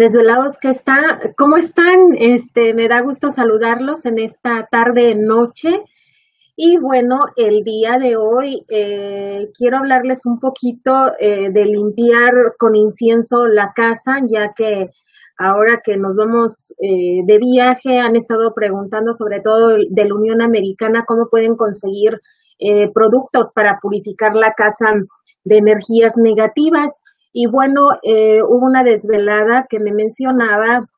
Desvelados que está, ¿cómo están? Este, me da gusto saludarlos en esta tarde noche. Y bueno, el día de hoy eh, quiero hablarles un poquito eh, de limpiar con incienso la casa, ya que ahora que nos vamos eh, de viaje han estado preguntando sobre todo de la Unión Americana cómo pueden conseguir productos para purificar la casa de energías negativas. Y bueno, hubo una desvelada que me mencionaba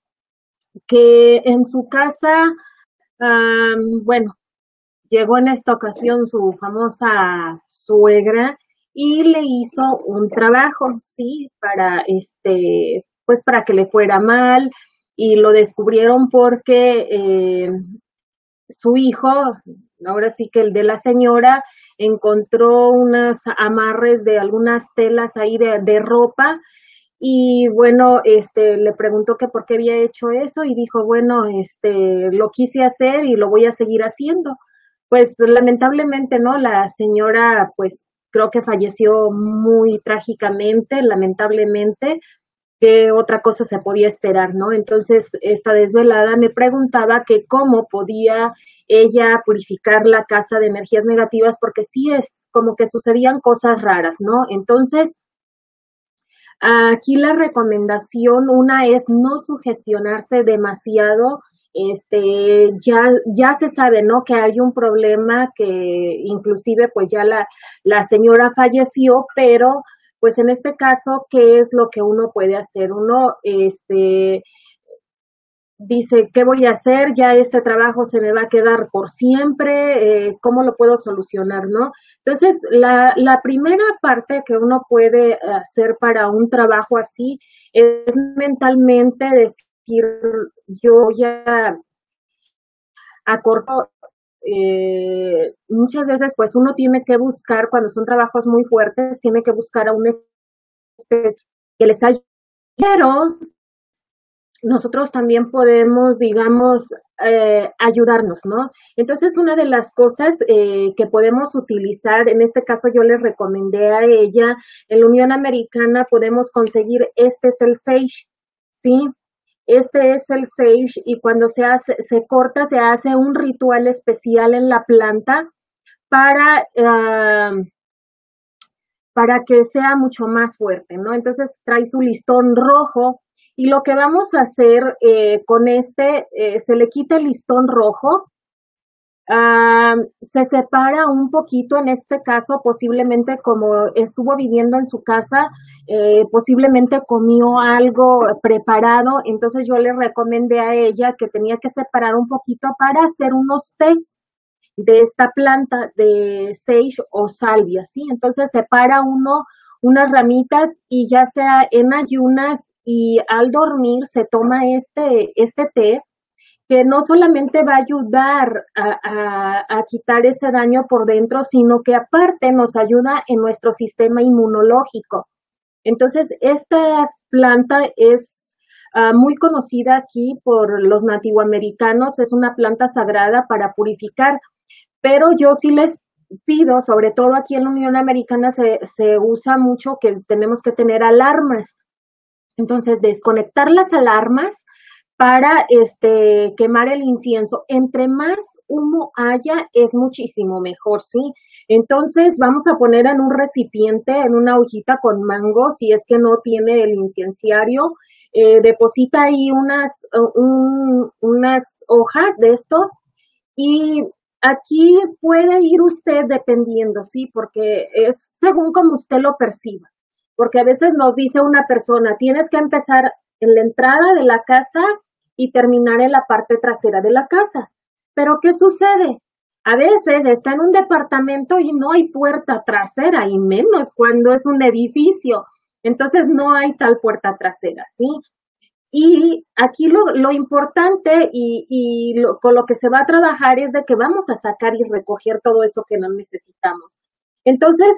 que en su casa, bueno, llegó en esta ocasión su famosa suegra y le hizo un trabajo, sí, para este, pues para que le fuera mal y lo descubrieron porque eh, su hijo, ahora sí que el de la señora, encontró unas amarres de algunas telas ahí de, de ropa y bueno, este, le preguntó que por qué había hecho eso y dijo, bueno, este, lo quise hacer y lo voy a seguir haciendo pues lamentablemente, ¿no? La señora, pues creo que falleció muy trágicamente, lamentablemente, ¿qué otra cosa se podía esperar, ¿no? Entonces, esta desvelada me preguntaba que cómo podía ella purificar la casa de energías negativas, porque sí es como que sucedían cosas raras, ¿no? Entonces, aquí la recomendación, una es no sugestionarse demasiado este, ya, ya se sabe, ¿no? Que hay un problema que inclusive pues ya la, la señora falleció, pero pues en este caso, ¿qué es lo que uno puede hacer? Uno, este, dice, ¿qué voy a hacer? Ya este trabajo se me va a quedar por siempre, eh, ¿cómo lo puedo solucionar, no? Entonces, la, la primera parte que uno puede hacer para un trabajo así es mentalmente decir, yo ya acorto, eh, muchas veces pues uno tiene que buscar, cuando son trabajos muy fuertes, tiene que buscar a un especie que les ayude, pero nosotros también podemos, digamos, eh, ayudarnos, ¿no? Entonces, una de las cosas eh, que podemos utilizar, en este caso yo les recomendé a ella, en la Unión Americana podemos conseguir, este es el Sage, ¿sí? Este es el sage y cuando se hace, se corta, se hace un ritual especial en la planta para, para que sea mucho más fuerte, ¿no? Entonces trae su listón rojo y lo que vamos a hacer eh, con este, eh, se le quita el listón rojo Se separa un poquito en este caso, posiblemente como estuvo viviendo en su casa, eh, posiblemente comió algo preparado, entonces yo le recomendé a ella que tenía que separar un poquito para hacer unos test de esta planta de sage o salvia, ¿sí? Entonces separa uno unas ramitas y ya sea en ayunas y al dormir se toma este, este té que no solamente va a ayudar a, quitar ese daño por dentro, sino que aparte nos ayuda en nuestro sistema inmunológico. Entonces, esta planta es ah, muy conocida aquí por los nativoamericanos, es una planta sagrada para purificar, pero yo sí les pido, sobre todo aquí en la Unión Americana se, se usa mucho que tenemos que tener alarmas. Entonces, desconectar las alarmas para este, quemar el incienso. Entre más humo haya, es muchísimo mejor, ¿sí? Entonces vamos a poner en un recipiente, en una hojita con mango, si es que no tiene el incienciario, eh, deposita ahí unas, unas hojas de esto y aquí puede ir usted dependiendo, ¿sí? Porque es según como usted lo perciba. Porque a veces nos dice una persona, tienes que empezar en la entrada de la casa y terminar en la parte trasera de la casa. Pero ¿qué sucede? A veces está en un departamento y no hay puerta trasera, y menos cuando es un edificio. Entonces no hay tal puerta trasera, ¿sí? Y aquí lo, lo importante y, y lo, con lo que se va a trabajar es de que vamos a sacar y recoger todo eso que no necesitamos. Entonces,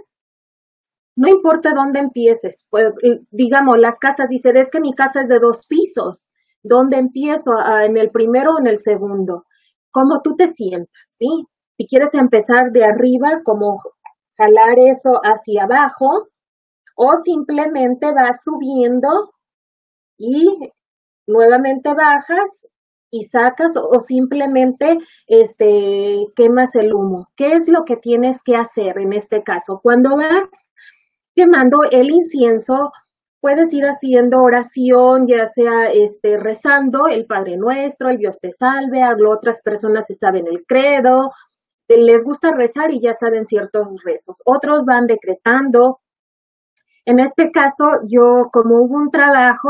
no importa dónde empieces, pues, digamos, las casas, dice, es que mi casa es de dos pisos. ¿Dónde empiezo? Ah, ¿En el primero o en el segundo? ¿Cómo tú te sientas? ¿Sí? Si quieres empezar de arriba, como jalar eso hacia abajo, o simplemente vas subiendo y nuevamente bajas y sacas o, simplemente este quemas el humo. ¿Qué es lo que tienes que hacer en este caso? Cuando vas quemando el incienso, puedes ir haciendo oración, ya sea este rezando el Padre Nuestro, el Dios te salve, otras personas se saben el credo, les gusta rezar y ya saben ciertos rezos. Otros van decretando. En este caso, yo como hubo un trabajo,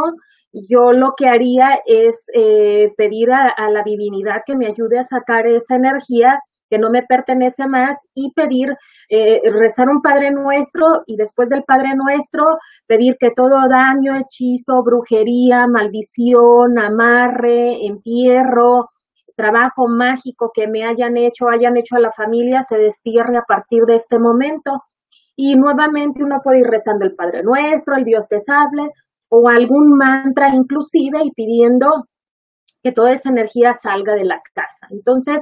yo lo que haría es eh, pedir a, la divinidad que me ayude a sacar esa energía que no me pertenece más y pedir, eh, rezar un Padre Nuestro y después del Padre Nuestro pedir que todo daño, hechizo, brujería, maldición, amarre, entierro, trabajo mágico que me hayan hecho, hayan hecho a la familia, se destierre a partir de este momento. Y nuevamente uno puede ir rezando el Padre Nuestro, el Dios te hable, o algún mantra inclusive y pidiendo que toda esa energía salga de la casa. Entonces,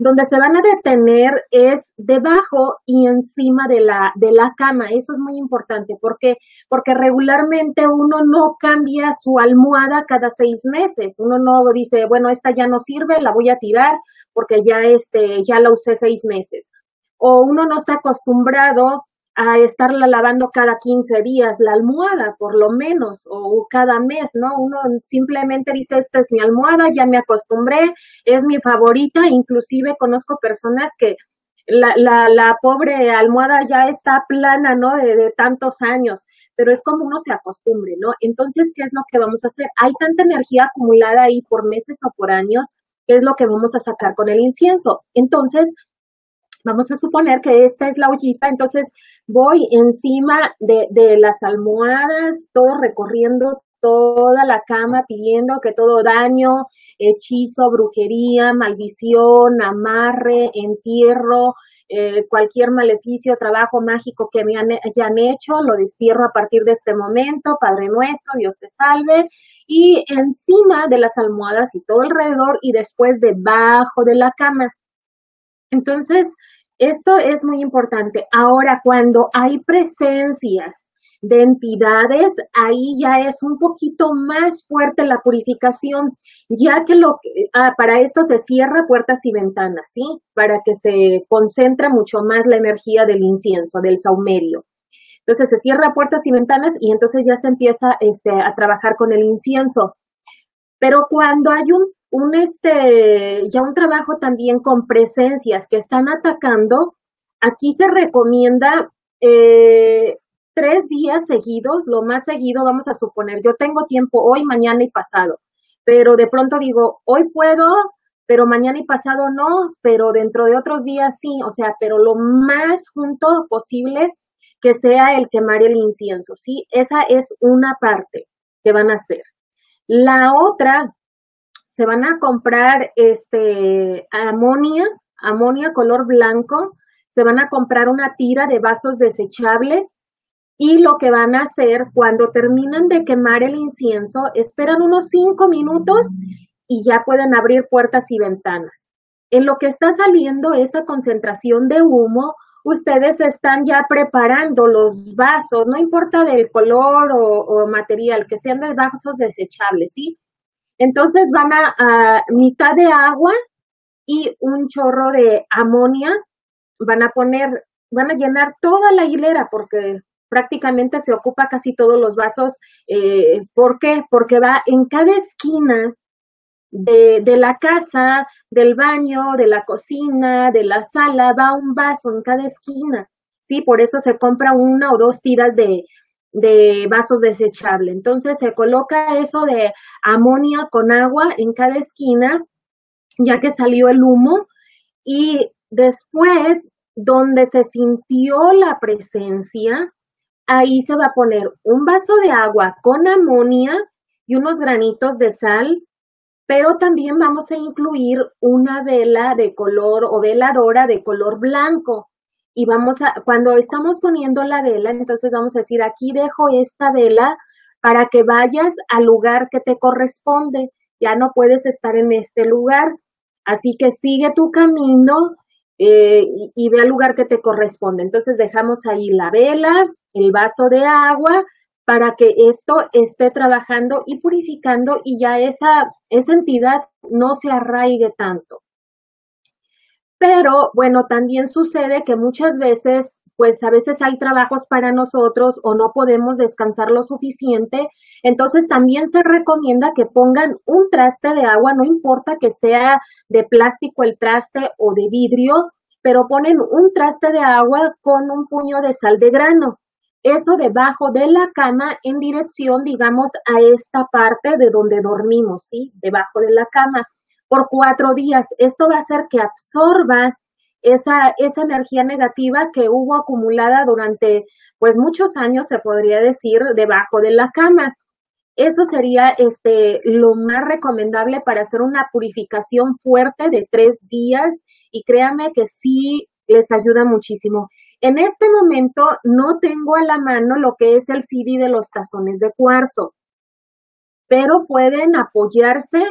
donde se van a detener es debajo y encima de la, de la cama. Eso es muy importante porque, porque regularmente uno no cambia su almohada cada seis meses. Uno no dice, bueno, esta ya no sirve, la voy a tirar porque ya, este, ya la usé seis meses. O uno no está acostumbrado a estarla lavando cada 15 días la almohada, por lo menos, o cada mes, ¿no? Uno simplemente dice, esta es mi almohada, ya me acostumbré, es mi favorita, inclusive conozco personas que la, la, la pobre almohada ya está plana, ¿no? De, de, tantos años, pero es como uno se acostumbre, ¿no? Entonces, ¿qué es lo que vamos a hacer? Hay tanta energía acumulada ahí por meses o por años, ¿qué es lo que vamos a sacar con el incienso? Entonces, vamos a suponer que esta es la ollita, entonces voy encima de, de las almohadas, todo recorriendo toda la cama pidiendo que todo daño, hechizo, brujería, maldición, amarre, entierro, eh, cualquier maleficio, trabajo mágico que me hayan hecho, lo destierro a partir de este momento, Padre nuestro, Dios te salve, y encima de las almohadas y todo alrededor y después debajo de la cama. Entonces, esto es muy importante. Ahora, cuando hay presencias de entidades, ahí ya es un poquito más fuerte la purificación, ya que lo ah, para esto se cierra puertas y ventanas, ¿sí? Para que se concentre mucho más la energía del incienso, del saumerio. Entonces se cierra puertas y ventanas y entonces ya se empieza este, a trabajar con el incienso. Pero cuando hay un un este, ya un trabajo también con presencias que están atacando, aquí se recomienda eh, tres días seguidos, lo más seguido, vamos a suponer, yo tengo tiempo hoy, mañana y pasado, pero de pronto digo, hoy puedo, pero mañana y pasado no, pero dentro de otros días sí, o sea, pero lo más junto posible que sea el quemar el incienso, ¿sí? Esa es una parte que van a hacer. La otra se van a comprar este amonia, amonia color blanco, se van a comprar una tira de vasos desechables y lo que van a hacer cuando terminan de quemar el incienso, esperan unos cinco minutos y ya pueden abrir puertas y ventanas. En lo que está saliendo esa concentración de humo, ustedes están ya preparando los vasos, no importa del color o, o material, que sean de vasos desechables, ¿sí? Entonces van a, mitad de agua y un chorro de amonia, van a poner, van a llenar toda la hilera porque prácticamente se ocupa casi todos los vasos. Eh, ¿Por qué? Porque va en cada esquina de, de, la casa, del baño, de la cocina, de la sala, va un vaso en cada esquina. Sí, por eso se compra una o dos tiras de, de vasos desechables. Entonces se coloca eso de amonia con agua en cada esquina, ya que salió el humo, y después, donde se sintió la presencia, ahí se va a poner un vaso de agua con amonia y unos granitos de sal, pero también vamos a incluir una vela de color o veladora de color blanco y vamos a, cuando estamos poniendo la vela, entonces vamos a decir, aquí dejo esta vela para que vayas al lugar que te corresponde. Ya no puedes estar en este lugar. Así que sigue tu camino eh, y, ve al lugar que te corresponde. Entonces dejamos ahí la vela el vaso de agua para que esto esté trabajando y purificando y ya esa, esa entidad no se arraigue tanto. Pero bueno, también sucede que muchas veces, pues a veces hay trabajos para nosotros o no podemos descansar lo suficiente. Entonces también se recomienda que pongan un traste de agua, no importa que sea de plástico el traste o de vidrio, pero ponen un traste de agua con un puño de sal de grano. Eso debajo de la cama en dirección, digamos, a esta parte de donde dormimos, ¿sí? Debajo de la cama por cuatro días. Esto va a hacer que absorba esa, esa energía negativa que hubo acumulada durante, pues, muchos años, se podría decir, debajo de la cama. Eso sería este, lo más recomendable para hacer una purificación fuerte de tres días y créanme que sí les ayuda muchísimo. En este momento no tengo a la mano lo que es el CD de los tazones de cuarzo, pero pueden apoyarse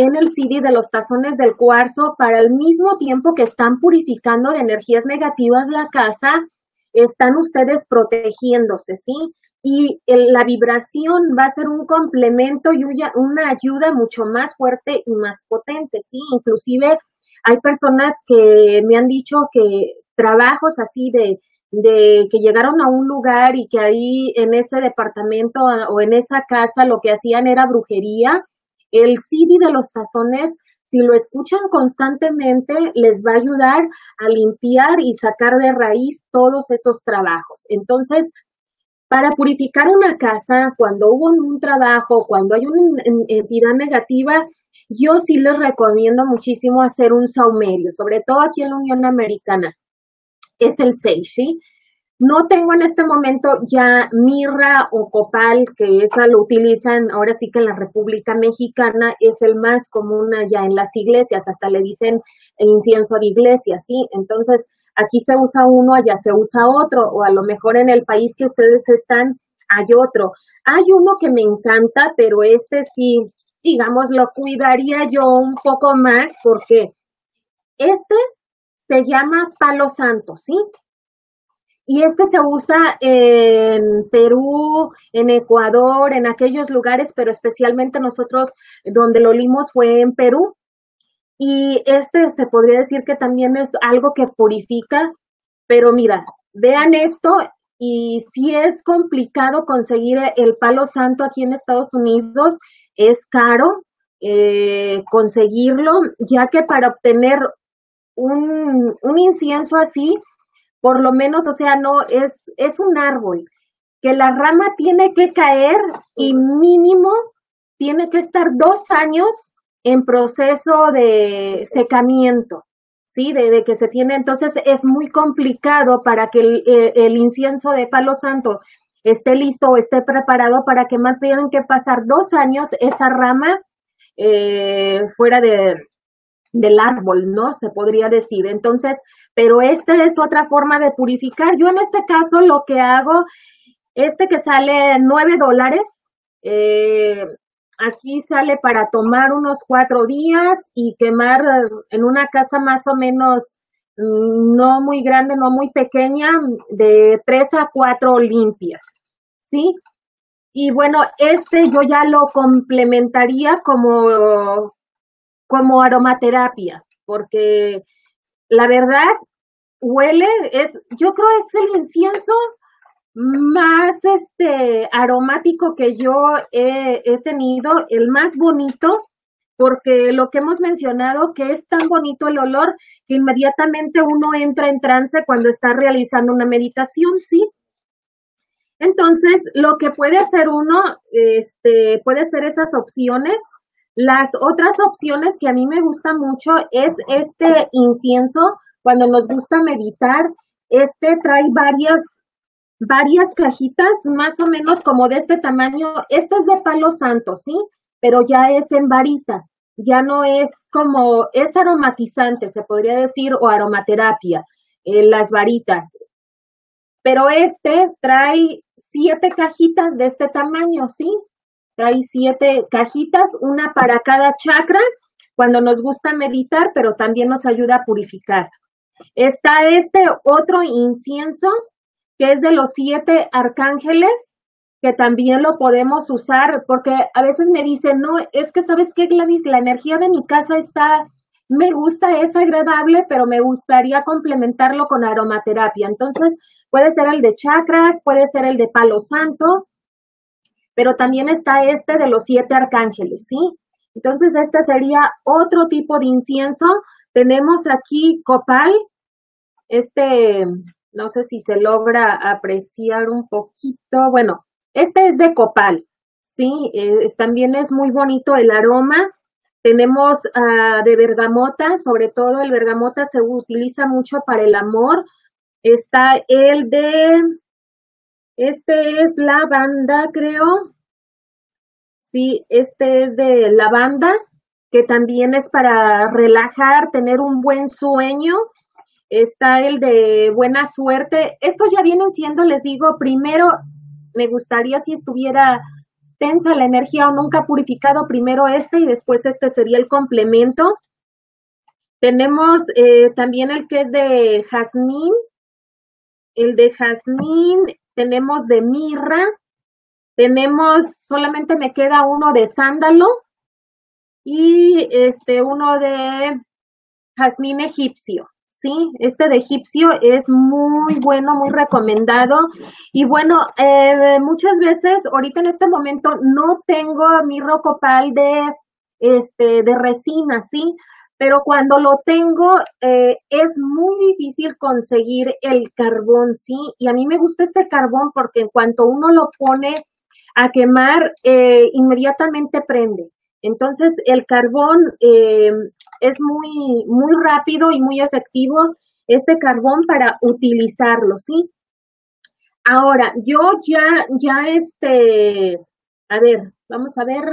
en el CD de los tazones del cuarzo para el mismo tiempo que están purificando de energías negativas la casa, están ustedes protegiéndose, ¿sí? Y la vibración va a ser un complemento y una ayuda mucho más fuerte y más potente, ¿sí? Inclusive hay personas que me han dicho que trabajos así de, de que llegaron a un lugar y que ahí en ese departamento o en esa casa lo que hacían era brujería. El CD de los tazones, si lo escuchan constantemente, les va a ayudar a limpiar y sacar de raíz todos esos trabajos. Entonces, para purificar una casa, cuando hubo un trabajo, cuando hay una entidad negativa, yo sí les recomiendo muchísimo hacer un saumerio, sobre todo aquí en la Unión Americana. Es el seishi. No tengo en este momento ya mirra o copal, que esa lo utilizan ahora sí que en la República Mexicana es el más común allá en las iglesias, hasta le dicen incienso de iglesia, ¿sí? Entonces, aquí se usa uno, allá se usa otro, o a lo mejor en el país que ustedes están hay otro. Hay uno que me encanta, pero este sí, digamos, lo cuidaría yo un poco más porque este se llama palo santo, ¿sí? Y este se usa en Perú, en Ecuador, en aquellos lugares, pero especialmente nosotros donde lo limos fue en Perú. Y este se podría decir que también es algo que purifica, pero mira, vean esto y si es complicado conseguir el palo santo aquí en Estados Unidos, es caro eh, conseguirlo, ya que para obtener un, un, incienso así, por lo menos, o sea, no, es, es un árbol, que la rama tiene que caer y mínimo tiene que estar dos años en proceso de secamiento, ¿sí? De, que se tiene, entonces es muy complicado para que el, el incienso de palo santo esté listo o esté preparado para que más tengan que pasar dos años esa rama eh, fuera de, del árbol, ¿no? Se podría decir. Entonces, pero esta es otra forma de purificar. Yo en este caso lo que hago, este que sale nueve dólares, eh, aquí sale para tomar unos cuatro días y quemar en una casa más o menos mm, no muy grande, no muy pequeña, de tres a cuatro limpias. ¿sí? Y bueno, este yo ya lo complementaría como, como aromaterapia, porque la verdad huele, es, yo creo es el incienso más este aromático que yo he, tenido, el más bonito, porque lo que hemos mencionado, que es tan bonito el olor que inmediatamente uno entra en trance cuando está realizando una meditación, ¿sí? Entonces, lo que puede hacer uno, este, puede ser esas opciones. Las otras opciones que a mí me gusta mucho es este incienso, cuando nos gusta meditar, este trae varias, varias cajitas, más o menos como de este tamaño. Este es de palo santo, ¿sí? Pero ya es en varita, ya no es como, es aromatizante, se podría decir, o aromaterapia, eh, las varitas. Pero este trae siete cajitas de este tamaño, ¿sí? Trae siete cajitas, una para cada chakra, cuando nos gusta meditar, pero también nos ayuda a purificar. Está este otro incienso que es de los siete arcángeles, que también lo podemos usar, porque a veces me dicen, no, es que sabes qué, Gladys, la energía de mi casa está, me gusta, es agradable, pero me gustaría complementarlo con aromaterapia. Entonces, puede ser el de chakras, puede ser el de palo santo, pero también está este de los siete arcángeles, ¿sí? Entonces, este sería otro tipo de incienso. Tenemos aquí copal, este, no sé si se logra apreciar un poquito, bueno, este es de copal, ¿sí? Eh, también es muy bonito el aroma. Tenemos uh, de bergamota, sobre todo el bergamota se utiliza mucho para el amor. Está el de, este es lavanda, creo. Sí, este es de lavanda, que también es para relajar, tener un buen sueño. Está el de buena suerte. Estos ya vienen siendo, les digo, primero me gustaría si estuviera tensa la energía o nunca purificado, primero este y después este sería el complemento. Tenemos eh, también el que es de jazmín, el de jazmín, tenemos de mirra, tenemos, solamente me queda uno de sándalo y este uno de jazmín egipcio. ¿sí? Este de egipcio es muy bueno, muy recomendado. Y bueno, eh, muchas veces, ahorita en este momento, no tengo mi rocopal de, este, de resina, ¿sí? Pero cuando lo tengo, eh, es muy difícil conseguir el carbón, ¿sí? Y a mí me gusta este carbón porque en cuanto uno lo pone a quemar, eh, inmediatamente prende. Entonces, el carbón eh, es muy, muy rápido y muy efectivo, este carbón para utilizarlo, ¿sí? Ahora, yo ya, ya este, a ver, vamos a ver,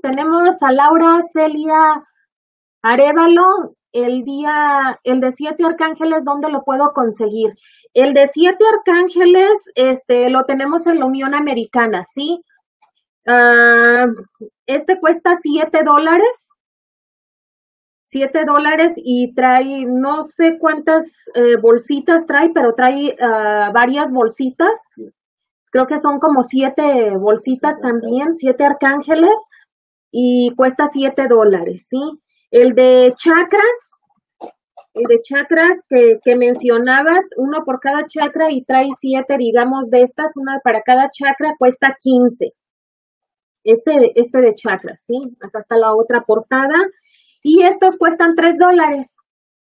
tenemos a Laura Celia Arevalo, el día, el de siete arcángeles, ¿dónde lo puedo conseguir? El de siete arcángeles, este, lo tenemos en la Unión Americana, ¿sí? Uh, este cuesta 7 dólares. 7 dólares y trae no sé cuántas eh, bolsitas trae, pero trae uh, varias bolsitas. Creo que son como 7 bolsitas también, 7 arcángeles y cuesta 7 dólares, ¿sí? El de chakras, el de chakras que, mencionaba, uno por cada chakra y trae 7, digamos, de estas, una para cada chakra, cuesta 15 este, este de chakras, ¿sí? Acá está la otra portada. Y estos cuestan 3 dólares.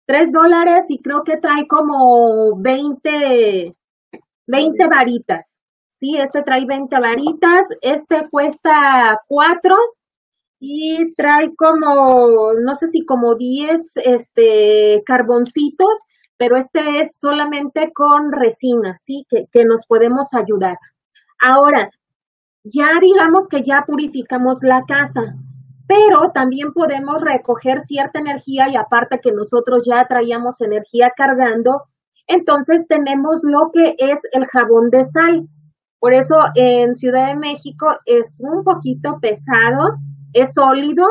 3 dólares y creo que trae como 20, 20 varitas. Sí, este trae 20 varitas. Este cuesta 4 y trae como, no sé si como 10 este, carboncitos, pero este es solamente con resina, ¿sí? Que, que nos podemos ayudar. Ahora, ya digamos que ya purificamos la casa, pero también podemos recoger cierta energía y aparte que nosotros ya traíamos energía cargando, entonces tenemos lo que es el jabón de sal. Por eso en Ciudad de México es un poquito pesado, es sólido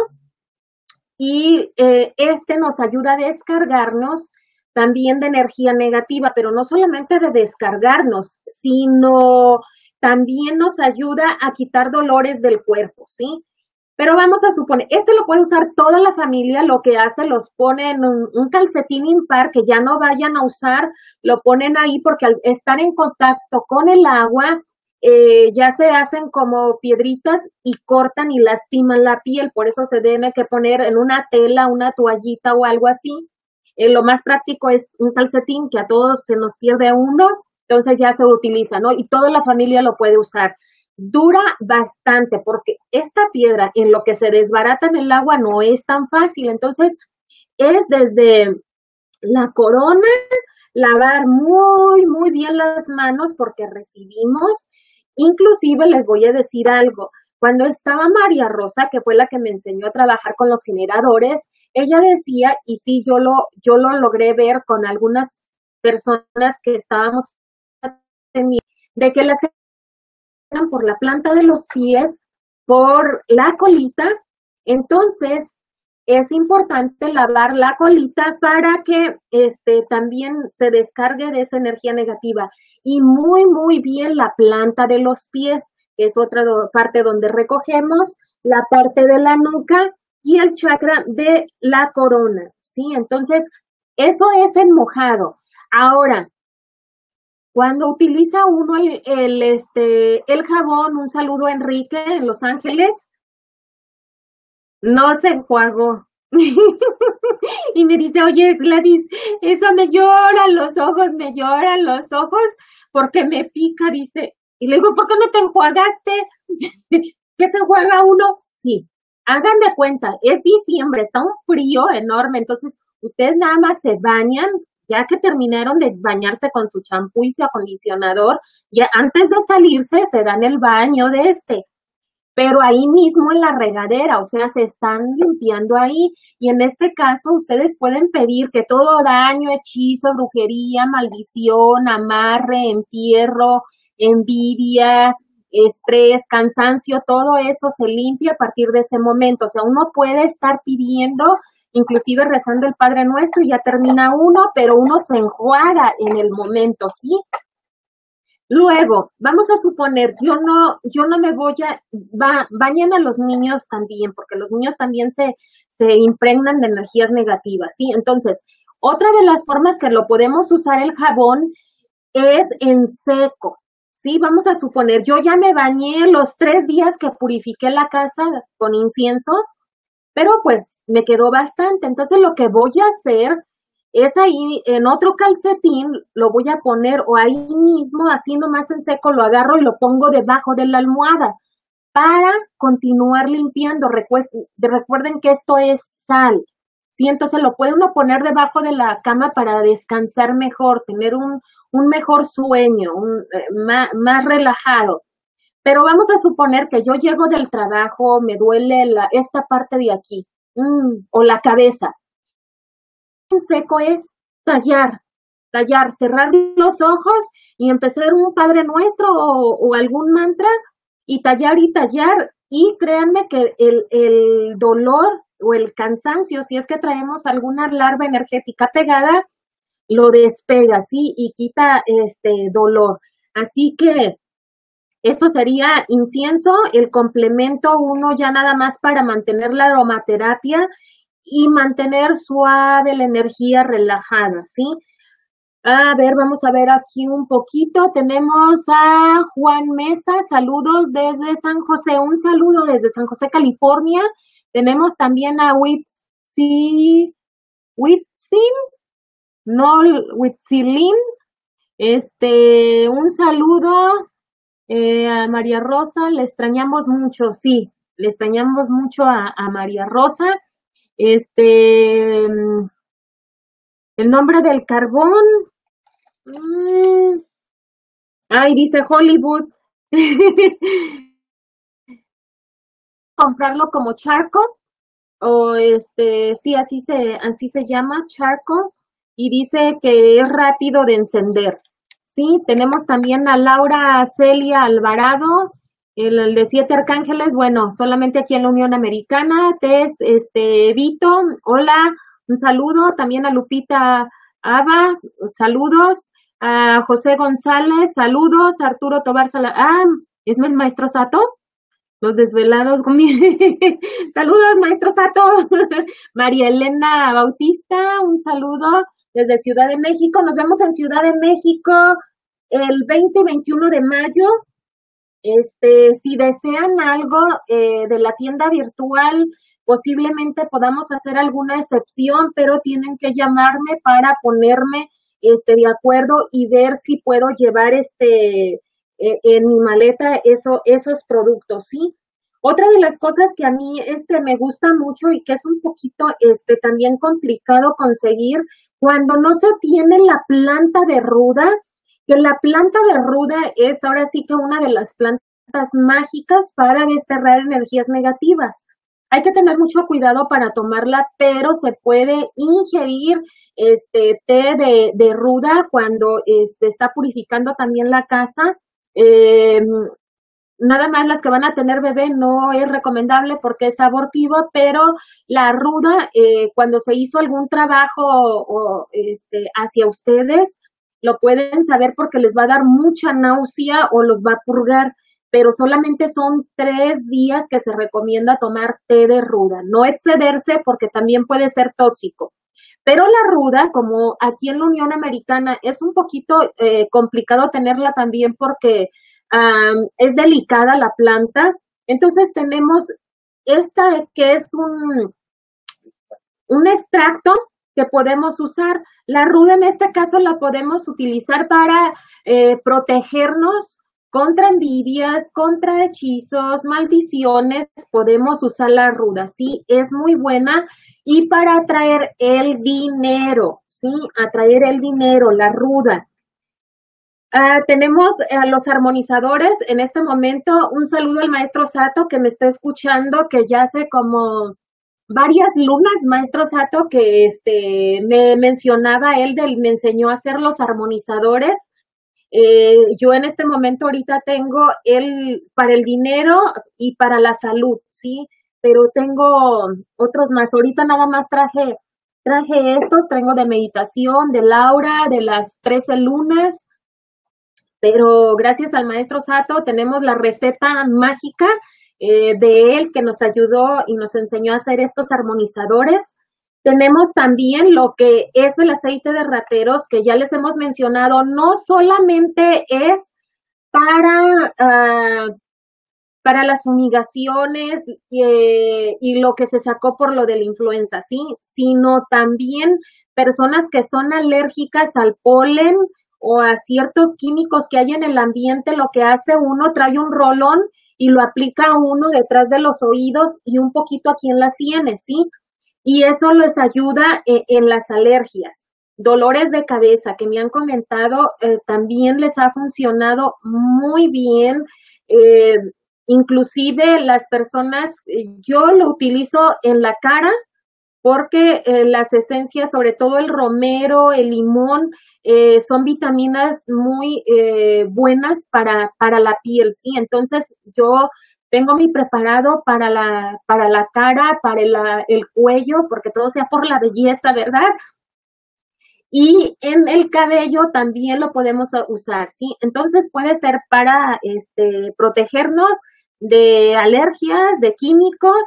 y eh, este nos ayuda a descargarnos también de energía negativa, pero no solamente de descargarnos, sino también nos ayuda a quitar dolores del cuerpo, ¿sí? Pero vamos a suponer, este lo puede usar toda la familia, lo que hace, los pone en un, calcetín impar que ya no vayan a usar, lo ponen ahí porque al estar en contacto con el agua, eh, ya se hacen como piedritas y cortan y lastiman la piel, por eso se tiene que poner en una tela, una toallita o algo así. Eh, lo más práctico es un calcetín que a todos se nos pierde uno entonces ya se utiliza, ¿no? Y toda la familia lo puede usar. Dura bastante porque esta piedra en lo que se desbarata en el agua no es tan fácil. Entonces es desde la corona, lavar muy, muy bien las manos porque recibimos. Inclusive les voy a decir algo. Cuando estaba María Rosa, que fue la que me enseñó a trabajar con los generadores, ella decía, y sí, yo lo, yo lo logré ver con algunas personas que estábamos de que las por la planta de los pies, por la colita, entonces es importante lavar la colita para que este también se descargue de esa energía negativa y muy muy bien la planta de los pies, que es otra parte donde recogemos la parte de la nuca y el chakra de la corona, ¿sí? Entonces, eso es en mojado. Ahora, cuando utiliza uno el, este, el jabón, un saludo Enrique en Los Ángeles, no se enjuagó. y me dice, oye, Gladys, eso me lloran los ojos, me lloran los ojos porque me pica, dice. Y le digo, ¿por qué no te enjuagaste? ¿Qué se enjuaga uno? Sí. Hagan de cuenta, es diciembre, está un frío enorme, entonces ustedes nada más se bañan, ya que terminaron de bañarse con su champú y su acondicionador, ya antes de salirse se dan el baño de este pero ahí mismo en la regadera, o sea, se están limpiando ahí. Y en este caso, ustedes pueden pedir que todo daño, hechizo, brujería, maldición, amarre, entierro, envidia, estrés, cansancio, todo eso se limpia a partir de ese momento. O sea, uno puede estar pidiendo, inclusive rezando el Padre Nuestro y ya termina uno, pero uno se enjuaga en el momento, ¿sí? Luego, vamos a suponer, yo no, yo no me voy a, va, bañen a los niños también, porque los niños también se, se impregnan de energías negativas, ¿sí? Entonces, otra de las formas que lo podemos usar el jabón es en seco, ¿sí? Vamos a suponer, yo ya me bañé los tres días que purifiqué la casa con incienso, pero pues me quedó bastante. Entonces, lo que voy a hacer es ahí en otro calcetín, lo voy a poner o ahí mismo, así nomás en seco, lo agarro y lo pongo debajo de la almohada para continuar limpiando. Recuerden que esto es sal. Sí, entonces lo puede uno poner debajo de la cama para descansar mejor, tener un, un mejor sueño, un, eh, más, relajado. Pero vamos a suponer que yo llego del trabajo, me duele esta parte de aquí, mm, o la cabeza seco es tallar, tallar, cerrar los ojos y empezar un Padre Nuestro o, algún mantra y tallar y tallar. Y créanme que el, el dolor o el cansancio, si es que traemos alguna larva energética pegada, lo despega, ¿sí? Y quita este dolor. Así que eso sería incienso, el complemento uno ya nada más para mantener la aromaterapia y mantener suave la energía relajada, ¿sí? A ver, vamos a ver aquí un poquito. Tenemos a Juan Mesa, saludos desde San José, un saludo desde San José, California. Tenemos también a Witsi, Witzin, no Witzilin, este, un saludo eh, a María Rosa, le extrañamos mucho, sí, le extrañamos mucho a María Rosa. Este, el nombre del carbón. Mm, ay, dice Hollywood. Comprarlo como charco o este, sí, así se, así se llama, charco, y dice que es rápido de encender. Sí, tenemos también a Laura Celia Alvarado, el, de siete arcángeles, bueno, solamente aquí en la Unión Americana. Tess, este, Vito, hola, un saludo. También a Lupita Ava, saludos. A José González, saludos. Arturo Tobar ah, ¿es el maestro Sato? Los desvelados saludos, maestro Sato. María Elena Bautista, un saludo desde Ciudad de México. Nos vemos en Ciudad de México el 20 y 21 de mayo este, si desean algo eh, de la tienda virtual, posiblemente podamos hacer alguna excepción, pero tienen que llamarme para ponerme este, de acuerdo y ver si puedo llevar este, eh, en mi maleta eso, esos productos, ¿sí? Otra de las cosas que a mí este, me gusta mucho y que es un poquito este, también complicado conseguir, cuando no se tiene la planta de ruda, que la planta de ruda es ahora sí que una de las plantas mágicas para desterrar energías negativas. Hay que tener mucho cuidado para tomarla, pero se puede ingerir este té de, ruda cuando se está purificando también la casa. Em, nada más las que van a tener bebé no es recomendable porque es abortivo, pero la ruda, eh, cuando se hizo algún trabajo o, este, hacia ustedes, lo pueden saber porque les va a dar mucha náusea o los va a purgar, pero solamente son tres días que se recomienda tomar té de ruda, no excederse porque también puede ser tóxico. Pero la ruda, como aquí en la Unión Americana, es un poquito eh, complicado tenerla también porque es delicada la planta. Entonces tenemos esta que es un, un extracto podemos usar. La ruda en este caso la podemos utilizar para eh, protegernos contra envidias, contra hechizos, maldiciones. Podemos usar la ruda, sí, es muy buena. Y para atraer el dinero, sí, atraer el dinero, la ruda. Ah, tenemos a los armonizadores en este momento. Un saludo al maestro Sato que me está escuchando, que ya hace como varias lunas, maestro Sato, que este me mencionaba él, del, me enseñó a hacer los armonizadores. Eh, yo en este momento ahorita tengo el para el dinero y para la salud, sí, pero tengo otros más. Ahorita nada más traje traje estos, traigo de meditación, de Laura, de las 13 lunas pero gracias al maestro Sato tenemos la receta mágica eh, de él que nos ayudó y nos enseñó a hacer estos armonizadores. Tenemos también lo que es el aceite de rateros, que ya les hemos mencionado, no solamente es para, ah, para las fumigaciones eh, y lo que se sacó por lo de la influenza, ¿sí? Sino también personas que son alérgicas al polen, o a ciertos químicos que hay en el ambiente, lo que hace uno, trae un rolón y lo aplica uno detrás de los oídos y un poquito aquí en las sienes, ¿sí? Y eso les ayuda eh, en las alergias. Dolores de cabeza que me han comentado, eh, también les ha funcionado muy bien. Eh, inclusive las personas, yo lo utilizo en la cara porque las esencias, sobre todo el romero, el limón, eh, son vitaminas muy eh, buenas para, para la piel, ¿sí? Entonces yo tengo mi preparado para la, para la cara, para el, cuello, porque todo sea por la belleza, ¿verdad? Y en el cabello también lo podemos usar, ¿sí? Entonces puede ser para este, protegernos de alergias, de químicos,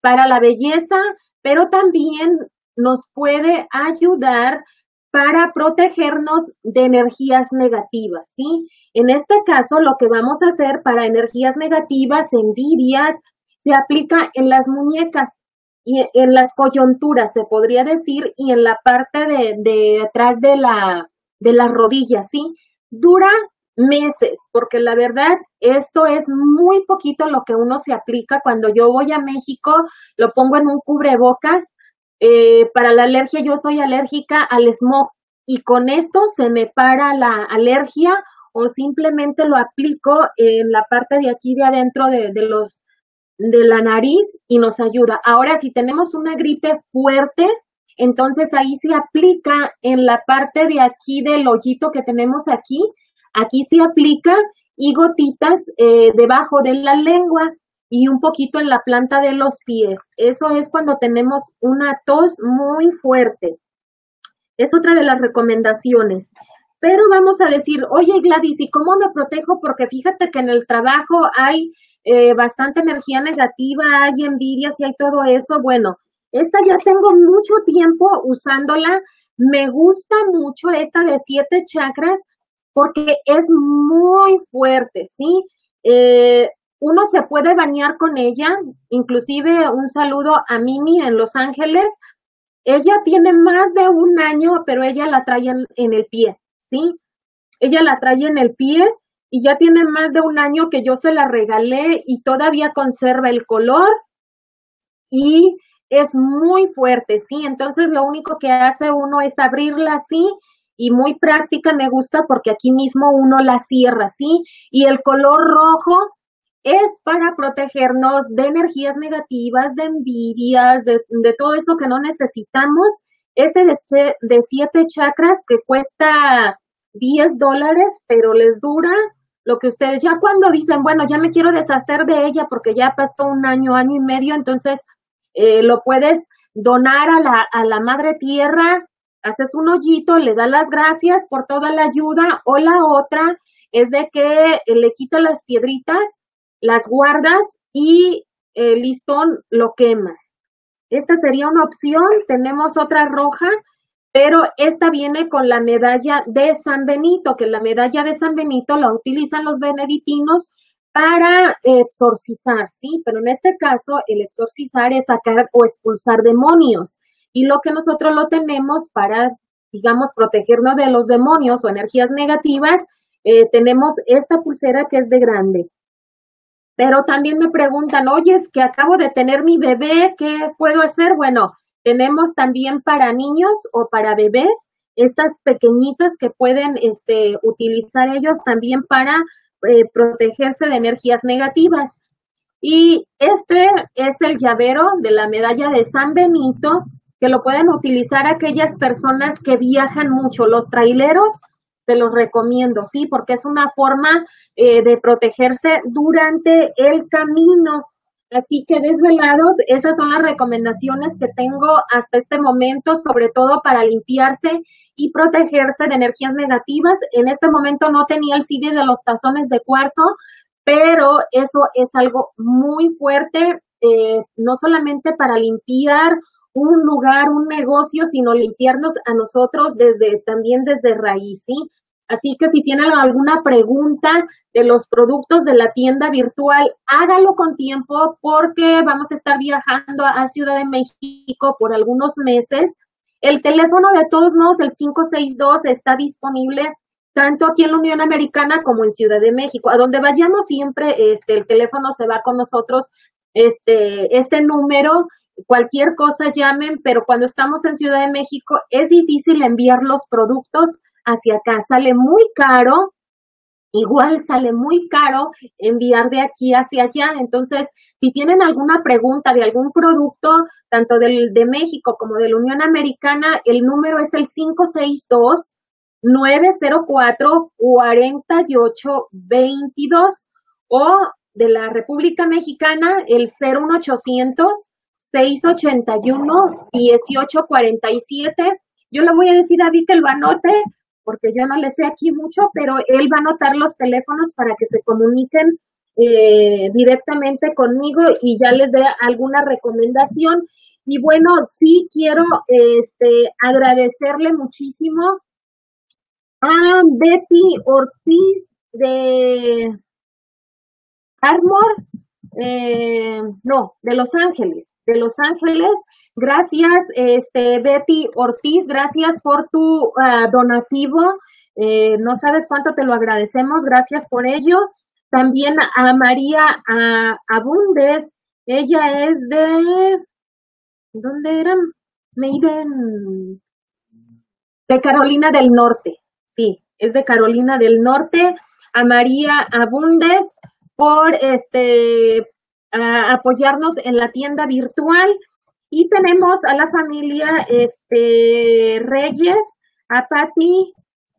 para la belleza, pero también nos puede ayudar para protegernos de energías negativas, ¿sí? En este caso, lo que vamos a hacer para energías negativas, envidias, se aplica en las muñecas y en las coyunturas, se podría decir, y en la parte de, de atrás de la, de las rodillas, ¿sí? Dura meses, porque la verdad, esto es muy poquito lo que uno se aplica. Cuando yo voy a México, lo pongo en un cubrebocas eh, para la alergia yo soy alérgica al smog y con esto se me para la alergia o simplemente lo aplico en la parte de aquí de adentro de, los de la nariz y nos ayuda. Ahora, si tenemos una gripe fuerte, entonces ahí se aplica en la parte de aquí del hoyito que tenemos aquí, aquí se aplica y gotitas eh, debajo de la lengua y un poquito en la planta de los pies. Eso es cuando tenemos una tos muy fuerte. Es otra de las recomendaciones. Pero vamos a decir, oye Gladys, ¿y cómo me protejo? Porque fíjate que en el trabajo hay eh, bastante energía negativa, hay envidias y hay todo eso. Bueno, esta ya tengo mucho tiempo usándola. Me gusta mucho esta de siete chakras porque es muy fuerte, ¿sí? Eh, uno se puede bañar con ella, inclusive un saludo a Mimi en Los Ángeles. Ella tiene más de un año, pero ella la trae en, el pie, ¿sí? Ella la trae en el pie y ya tiene más de un año que yo se la regalé y todavía conserva el color y es muy fuerte, ¿sí? Entonces lo único que hace uno es abrirla así y muy práctica me gusta porque aquí mismo uno la cierra, ¿sí? Y el color rojo es para protegernos de energías negativas, de envidias, de, todo eso que no necesitamos. Este de, de siete chakras que cuesta 10 dólares, pero les dura lo que ustedes, ya cuando dicen, bueno, ya me quiero deshacer de ella porque ya pasó un año, año y medio, entonces eh, lo puedes donar a la, a la madre tierra, haces un hoyito, le das las gracias por toda la ayuda, o la otra es de que le quito las piedritas, las guardas y el listón lo quemas. Esta sería una opción. Tenemos otra roja, pero esta viene con la medalla de San Benito, que la medalla de San Benito la utilizan los benedictinos para exorcizar, ¿sí? Pero en este caso, el exorcizar es sacar o expulsar demonios. Y lo que nosotros lo tenemos para, digamos, protegernos de los demonios o energías negativas, eh, tenemos esta pulsera que es de grande. Pero también me preguntan, oye, es que acabo de tener mi bebé, ¿qué puedo hacer? Bueno, tenemos también para niños o para bebés estas pequeñitas que pueden este, utilizar ellos también para eh, protegerse de energías negativas. Y este es el llavero de la medalla de San Benito, que lo pueden utilizar aquellas personas que viajan mucho, los traileros te los recomiendo, sí, porque es una forma eh, de protegerse durante el camino. Así que desvelados, esas son las recomendaciones que tengo hasta este momento, sobre todo para limpiarse y protegerse de energías negativas. En este momento no tenía el CD de los tazones de cuarzo, pero eso es algo muy fuerte, eh, no solamente para limpiar un lugar, un negocio, sino limpiarnos a nosotros desde también desde raíz, ¿sí? Así que si tienen alguna pregunta de los productos de la tienda virtual, hágalo con tiempo porque vamos a estar viajando a Ciudad de México por algunos meses. El teléfono de todos modos, el 562, está disponible tanto aquí en la Unión Americana como en Ciudad de México. A donde vayamos siempre, este, el teléfono se va con nosotros, este, este número cualquier cosa llamen, pero cuando estamos en Ciudad de México es difícil enviar los productos hacia acá, sale muy caro, igual sale muy caro enviar de aquí hacia allá. Entonces, si tienen alguna pregunta de algún producto, tanto del, de México como de la Unión Americana, el número es el 562 904 4822 o de la República Mexicana el 01800 681 1847. Yo le voy a decir a David que lo anote, porque yo no le sé aquí mucho, pero él va a anotar los teléfonos para que se comuniquen eh, directamente conmigo y ya les dé alguna recomendación. Y bueno, sí quiero este, agradecerle muchísimo a Betty Ortiz de Armor, eh, no, de Los Ángeles de Los Ángeles. Gracias, este, Betty Ortiz, gracias por tu ah, donativo. Eh, no sabes cuánto te lo agradecemos, gracias por ello. También a María Abundes, ella es de, ¿dónde eran? Maiden, de Carolina del Norte, sí, es de Carolina del Norte. A María Abundes por este apoyarnos en la tienda virtual. Y tenemos a la familia este, Reyes, a Patti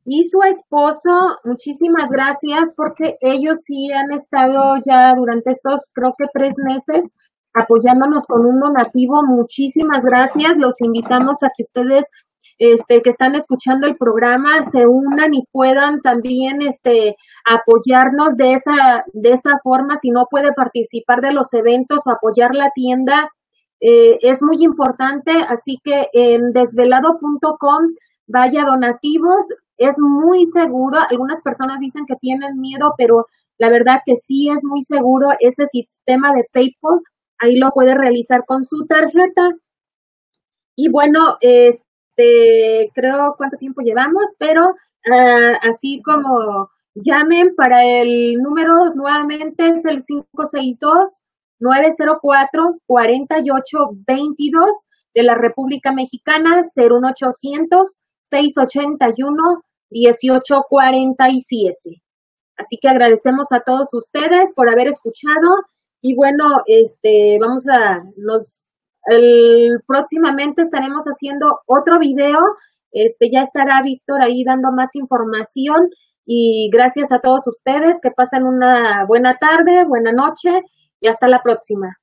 y su esposo. Muchísimas gracias porque ellos sí han estado ya durante estos, creo que tres meses, apoyándonos con un donativo. Muchísimas gracias. Los invitamos a que ustedes este, que están escuchando el programa se unan y puedan también este, apoyarnos de esa, de esa forma. Si no puede participar de los eventos o apoyar la tienda, eh, es muy importante. Así que en desvelado.com vaya donativos. Es muy seguro. Algunas personas dicen que tienen miedo, pero la verdad que sí es muy seguro ese sistema de PayPal. Ahí lo puede realizar con su tarjeta. Y bueno, este este, creo cuánto tiempo llevamos, pero ah, así como llamen para el número nuevamente es el 562 904 4822 de la República Mexicana 01800 681 1847. Así que agradecemos a todos ustedes por haber escuchado y bueno, este vamos a nos el, próximamente estaremos haciendo otro video. Este, ya estará Víctor ahí dando más información Y gracias a todos ustedes, que pasen una buena tarde, buena noche y hasta la próxima.